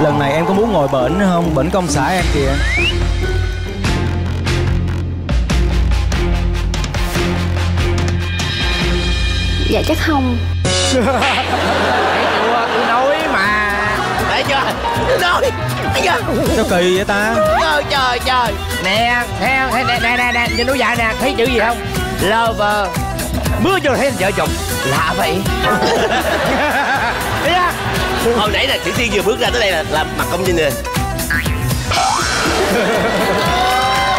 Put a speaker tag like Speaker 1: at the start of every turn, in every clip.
Speaker 1: lần này em có muốn ngồi bển không? Bển công xã em kìa.
Speaker 2: Dạ chắc không.
Speaker 3: Chưa tôi nói mà. Thấy chưa Nói. Thấy chưa
Speaker 1: sao kỳ vậy ta?
Speaker 3: Trời trời trời. Nè Thấy nè nè nè, nè Nhìn núi dài nè Thấy chữ gì không? Lover. Mưa vô thấy vợ chồng. Lạ vậy
Speaker 4: hồi nãy là tiểu tiên vừa bước ra tới đây là làm mặt công vinh nè.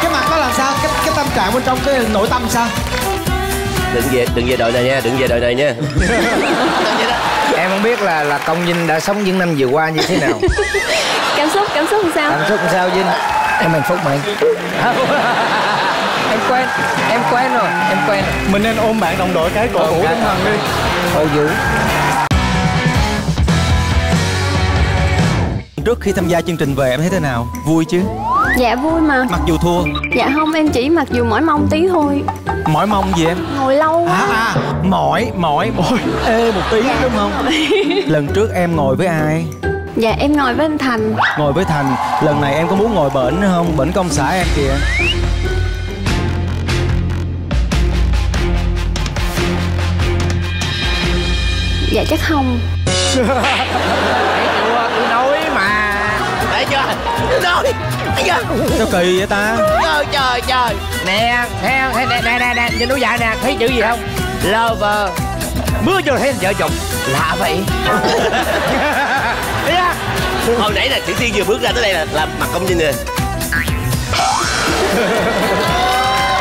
Speaker 1: Cái mặt nó làm sao? Cái cái tâm trạng bên trong cái nội tâm sao?
Speaker 4: Đừng về đừng về đội này nha đừng về đội này nha.
Speaker 3: Em không biết là là công Vinh đã sống những năm vừa qua như thế nào.
Speaker 2: Cảm xúc, cảm xúc làm sao?
Speaker 3: Cảm xúc làm sao Vinh? Em hạnh phúc mày Em quen Em quen rồi Em quen.
Speaker 1: Mình nên ôm bạn đồng đội cái cổ vũ tinh thần đi.
Speaker 3: Ô dữ
Speaker 1: trước khi tham gia chương trình về em thấy thế nào? Vui chứ?
Speaker 2: Dạ vui mà.
Speaker 1: Mặc dù thua.
Speaker 2: Dạ không em chỉ mặc dù mỏi mông tí thôi.
Speaker 1: Mỏi mong gì em?
Speaker 2: Ngồi lâu
Speaker 1: à
Speaker 2: quá.
Speaker 1: À mỏi mỏi. Mỏi ê một tí đúng không? Lần trước em ngồi với ai?
Speaker 2: Dạ em ngồi với anh Thành.
Speaker 1: Ngồi với thành. Lần này em có muốn ngồi bển không? Bển công xã em kìa.
Speaker 2: Dạ chắc không
Speaker 3: chưa
Speaker 1: sao kỳ vậy ta?
Speaker 4: Trời trời trời.
Speaker 3: Nè Thấy nè nè nè, nè Nhìn núi dài nè Thấy chữ gì không? Lover. Mưa vô thấy vợ chồng Lạ vậy. Thấy chưa
Speaker 4: hồi nãy là tiểu tiên vừa bước ra tới đây là làm mặt công vinh nè.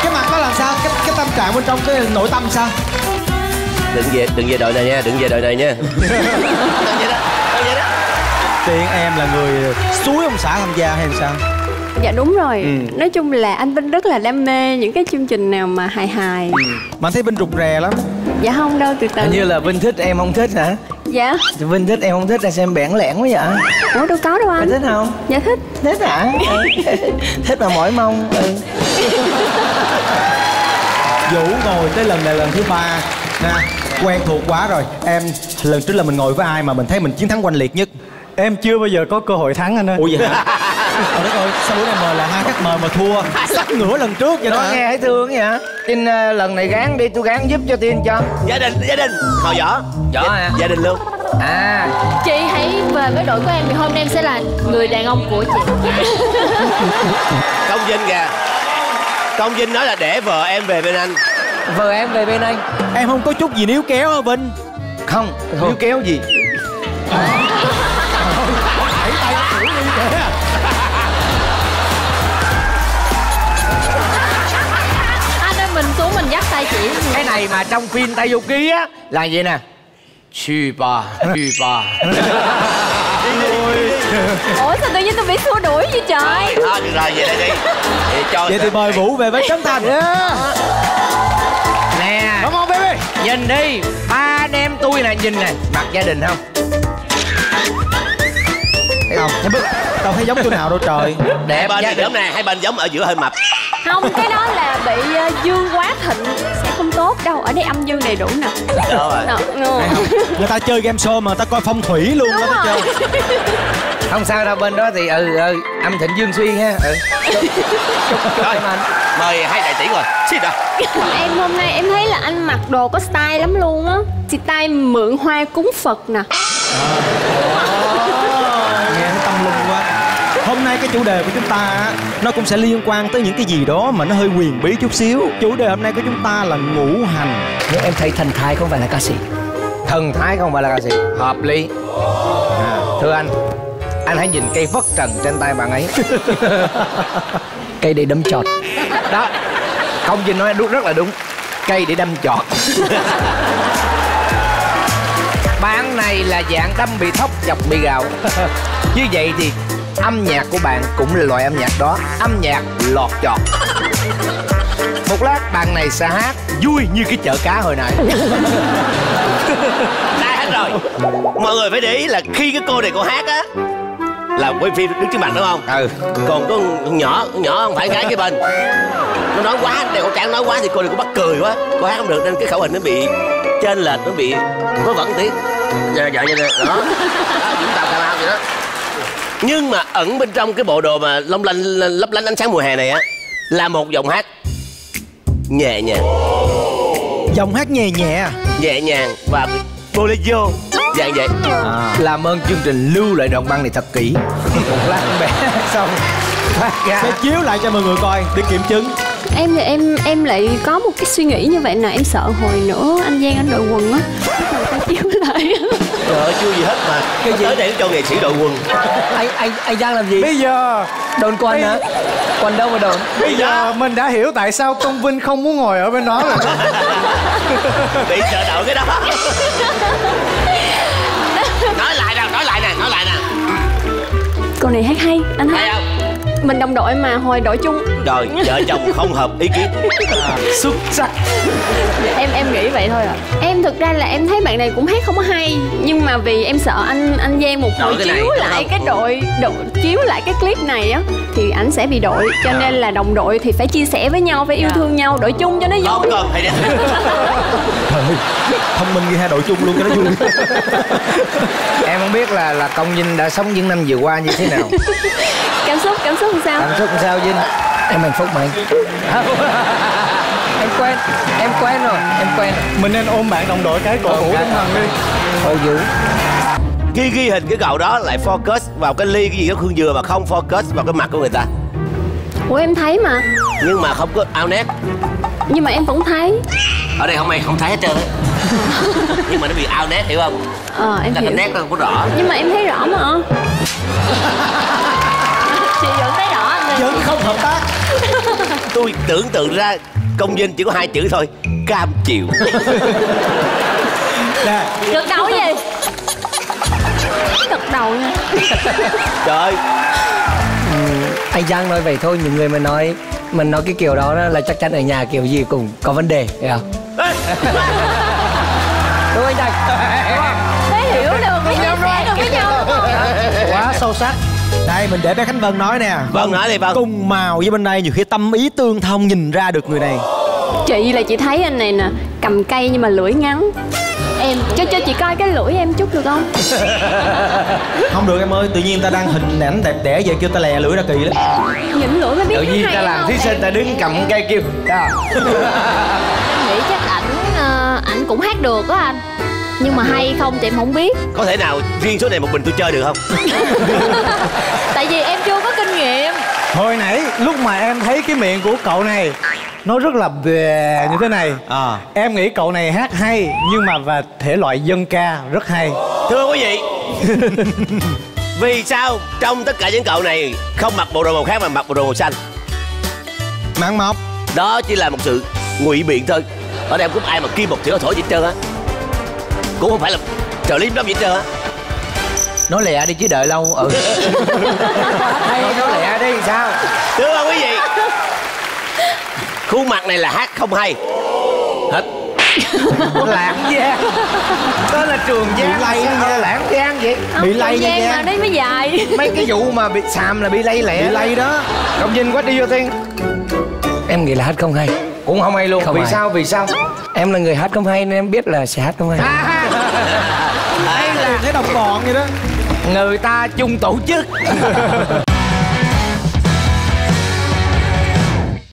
Speaker 1: Cái mặt nó làm sao? Cái cái tâm trạng bên trong cái nội tâm sao?
Speaker 4: Đừng về đừng về đội này nha đừng về đội này nha
Speaker 1: tiên em là người suối ông xã tham gia hay sao?
Speaker 2: Dạ đúng rồi. Nói chung là anh Vinh rất là đam mê những cái chương trình nào mà hài hài.
Speaker 1: Mà anh thấy bên rụt rè lắm.
Speaker 2: Dạ không đâu từ từ.
Speaker 3: Hình như là Vinh thích em không thích hả?
Speaker 2: Dạ.
Speaker 3: Vinh thích em không thích là xem bẽn lẽn quá vậy.
Speaker 2: Ủa đâu có đâu
Speaker 3: Mày
Speaker 2: anh
Speaker 3: thích không?
Speaker 2: Dạ thích.
Speaker 3: Thích hả? Ừ. Thích mà mỏi mông. Ừ.
Speaker 1: Vũ ngồi tới lần này lần thứ ba. Nè quen thuộc quá rồi. Em lần trước là mình ngồi với ai mà mình thấy mình chiến thắng oanh liệt nhất
Speaker 5: Em chưa bao giờ có cơ hội thắng anh ơi.
Speaker 1: Ủa vậy hả? Trời đất ơi sao bữa nay mời là hai khách mời mà thua? Sắp ngửa lần trước vậy đó
Speaker 3: nghe thấy thương vậy Tin ờ, lần này gán đi tôi gán giúp cho Tiên cho.
Speaker 4: Gia đình gia đình. Hồi võ
Speaker 3: Võ hả?
Speaker 4: gia đình luôn.
Speaker 3: À.
Speaker 6: Chị hãy về với đội của em thì hôm nay em sẽ là người đàn ông của chị.
Speaker 4: Công vinh kìa. Công vinh nói là để vợ em về bên anh.
Speaker 3: Vợ em về bên anh.
Speaker 1: Em không có chút gì níu kéo hả vinh?
Speaker 3: Không Níu kéo gì Cái này mà trong phim Tây Du Ký á Là vậy nè? Chì bà
Speaker 2: Ủa sao tự nhiên tôi bị xua đuổi vậy trời?
Speaker 4: Thôi được rồi về đây đi. Vậy cho
Speaker 1: vậy thì mời vũ về với trấn thành.
Speaker 3: Nè
Speaker 1: come on baby?
Speaker 3: Nhìn đi. Ba anh em tôi nè Nhìn nè. Mặt gia đình không?
Speaker 1: Không em biết đâu thấy giống chỗ nào đâu trời.
Speaker 4: Hai
Speaker 3: Đẹp
Speaker 4: bên
Speaker 3: gia
Speaker 4: thì
Speaker 3: đình.
Speaker 4: giống nè hai bên giống ở giữa hơi mập.
Speaker 2: Không cái đó là bị ờ, dương quá thịnh Sẽ không tốt đâu Ở đây âm dương đầy đủ nè.
Speaker 4: Rồi
Speaker 1: người ta chơi game show mà người ta coi phong thủy luôn đó
Speaker 2: Đúng rồi.
Speaker 3: Không sao đâu bên đó thì ừ ừ Âm thịnh dương suy ha ừ.
Speaker 4: rồi mời hai đại tỷ rồi xin rồi
Speaker 2: Em hôm nay em thấy là anh mặc đồ có style lắm luôn á. Chị tay mượn hoa cúng Phật nè.
Speaker 1: Nghe hôm nay cái chủ đề của chúng ta á, nó cũng sẽ liên quan tới những cái gì đó mà nó hơi huyền bí chút xíu. Chủ đề hôm nay của chúng ta là ngũ hành.
Speaker 3: Nhưng em thấy thần thái không phải là ca sĩ. Thần thái không phải là ca sĩ. Hợp lý. À, Thưa anh Anh hãy nhìn cây vất trần trên tay bạn ấy. Cây để đâm chọt. Đó. Công Vinh nói đúng rất là đúng. Cây để đâm chọt. Bạn này là dạng đâm bị thóc dọc bị gạo. Như vậy thì âm nhạc của bạn cũng là loại âm nhạc đó. Âm nhạc lọt chọt Một lát bạn này sẽ hát vui như cái chợ cá hồi nãy.
Speaker 4: Đã hết rồi. Mọi người phải để ý là khi cái cô này cô hát á là quay phim đứng trước mặt đúng không?
Speaker 3: Ừ.
Speaker 4: Còn có con nhỏ con nhỏ không phải gái cái bên. Nó nói quá đây con tráng nói quá thì cô này cũng bắt cười quá. Cô hát không được nên cái khẩu hình nó bị trên lệch nó bị vớ vẩn tí. Dạ dạ vậy nè đó. Đó chúng tạo cao vậy đó nhưng mà ẩn bên trong cái bộ đồ mà long lanh lấp lánh ánh sáng mùa hè này á là một giọng hát nhẹ nhàng.
Speaker 1: Giọng hát nhẹ nhẹ
Speaker 4: nhẹ nhàng và bolero dạng vậy
Speaker 1: à.
Speaker 3: làm ơn chương trình lưu lại đoạn băng này thật kỹ. Một lát bé xong phát ra.
Speaker 1: Sẽ chiếu lại cho mọi người coi để kiểm chứng.
Speaker 2: Em thì em em lại có một cái suy nghĩ như vậy nè Em sợ hồi nữa anh Giang anh đội quần á Rồi phải chiếu lại
Speaker 4: trời ơi chưa gì hết mà. Cái tới đây cho nghệ sĩ đội quần.
Speaker 3: Anh anh anh giang làm gì?
Speaker 5: Bây giờ
Speaker 3: đồn quần hả? Quần đâu mà đồn?
Speaker 5: bây giờ mình đã hiểu tại sao công vinh không muốn ngồi ở bên đó rồi.
Speaker 4: Bị sợ đậu cái đó. Nói lại nè nói lại nè nói lại nè.
Speaker 2: Cô này hát hay Anh
Speaker 4: hay
Speaker 2: hát
Speaker 4: không
Speaker 2: Mình đồng đội mà hồi đội chung.
Speaker 4: Rồi vợ chồng không hợp ý kiến.
Speaker 1: Xuất sắc.
Speaker 2: Em em nghĩ vậy thôi à em thực ra là em thấy bạn này cũng hát không có hay nhưng mà vì em sợ anh anh Giang một hồi
Speaker 4: Đội này,
Speaker 2: chiếu
Speaker 4: đúng
Speaker 2: lại
Speaker 4: không?
Speaker 2: cái đội đội chiếu lại cái clip này á thì ảnh sẽ bị đội. Cho nên là đồng đội thì phải chia sẻ với nhau phải yêu thương nhau đội chung cho nó
Speaker 4: không
Speaker 2: vui
Speaker 4: cần hay đẹp
Speaker 1: Trời ơi, thông minh ghi hai đội chung luôn cho nó vui.
Speaker 3: Em không biết là là công vinh đã sống những năm vừa qua như thế nào
Speaker 2: cảm xúc cảm xúc làm sao?
Speaker 3: Cảm xúc làm sao vinh? Em hạnh phúc mà. Anh em quen em quen rồi em quen
Speaker 5: mình nên ôm bạn đồng đội cái cổ vũ tinh thần đi.
Speaker 3: Ôi dữ
Speaker 4: khi ghi hình cái cậu đó lại focus vào cái ly cái gì đó hương dừa mà không focus vào cái mặt của người ta.
Speaker 2: Ủa em thấy mà.
Speaker 4: Nhưng mà không có ao nét.
Speaker 2: Nhưng mà em vẫn thấy.
Speaker 4: Ở đây không ai không thấy hết trơn á. Nhưng mà nó bị ao nét hiểu không?
Speaker 2: Ờ em
Speaker 4: là cái
Speaker 2: hiểu.
Speaker 4: nét nó không có rõ.
Speaker 2: Nhưng mà em thấy rõ mà chị vẫn thấy rõ anh ơi.
Speaker 1: Vẫn không hợp tác.
Speaker 4: Tôi tưởng tượng ra công vinh chỉ có hai chữ thôi cam chịu.
Speaker 1: Nè.
Speaker 2: Gật đầu gì gật đầu nha.
Speaker 4: Trời ơi.
Speaker 3: Anh giang nói vậy thôi những người mà nói mình nói cái kiểu đó là chắc chắn ở nhà kiểu gì cũng có vấn đề hiểu không? Đúng anh giang?
Speaker 2: Thấy hiểu được mới chia sẻ được với nhau
Speaker 5: quá sâu sắc
Speaker 1: Đây mình để bé Khánh Vân nói nè.
Speaker 4: Vâng, nói đi, Vân.
Speaker 1: Cùng màu với bên đây nhiều khi tâm ý tương thông nhìn ra được người này.
Speaker 2: Chị là chị thấy anh này nè cầm cây nhưng mà lưỡi ngắn. Em cho cho chị coi cái lưỡi em chút được không?
Speaker 1: Không được em ơi, tự nhiên ta đang hình ảnh đẹp đẽ vậy kêu ta lè lưỡi ra kỳ lắm.
Speaker 2: Những lưỡi mới biết
Speaker 3: tự nhiên ta làm thí sinh ta đứng cầm cây kêu
Speaker 6: nghĩ chắc ảnh ờ, ảnh cũng hát được á anh Nhưng mà hay không thì em không biết.
Speaker 4: Có thể nào riêng số này một mình tôi chơi được không?
Speaker 6: Tại vì em chưa có kinh nghiệm.
Speaker 5: Hồi nãy lúc mà em thấy cái miệng của cậu này nó rất là bề như thế này.
Speaker 1: À.
Speaker 5: Em nghĩ cậu này hát hay nhưng mà về thể loại dân ca rất hay.
Speaker 4: Thưa quý vị. Vì sao trong tất cả những cậu này không mặc bộ đồ màu khác mà mặc bộ đồ màu xanh?
Speaker 1: Mặn mọc
Speaker 4: đó chỉ là một sự ngụy biện thôi. Ở đây không có ai mà kim một chữ thổi gì hết trơn á cũng không phải là trợ lý đó hết trơn á.
Speaker 3: Nói lẹ đi chứ đợi lâu ừ. Hay nói lẹ đi sao?
Speaker 4: Thưa quý vị khuôn mặt này là hát không hay. Hết.
Speaker 3: Lãng giang đó là trường giang
Speaker 1: đó nha.
Speaker 3: lãng giang vậy?
Speaker 2: Không,
Speaker 1: Bị
Speaker 2: không gian
Speaker 1: Giang.
Speaker 2: mà đấy mới dài.
Speaker 3: Mấy cái vụ mà bị xàm là bị lay lẹ
Speaker 1: Bị lay đó.
Speaker 3: Công vinh quá đi vô tiên em nghĩ là hát không hay cũng không hay luôn.
Speaker 1: Không
Speaker 3: vì
Speaker 1: hay.
Speaker 3: sao vì sao? Em là người hát không hay nên em biết là sẽ hát không hay.
Speaker 1: Thấy đồng bọn vậy đó.
Speaker 3: Người ta chung tổ chức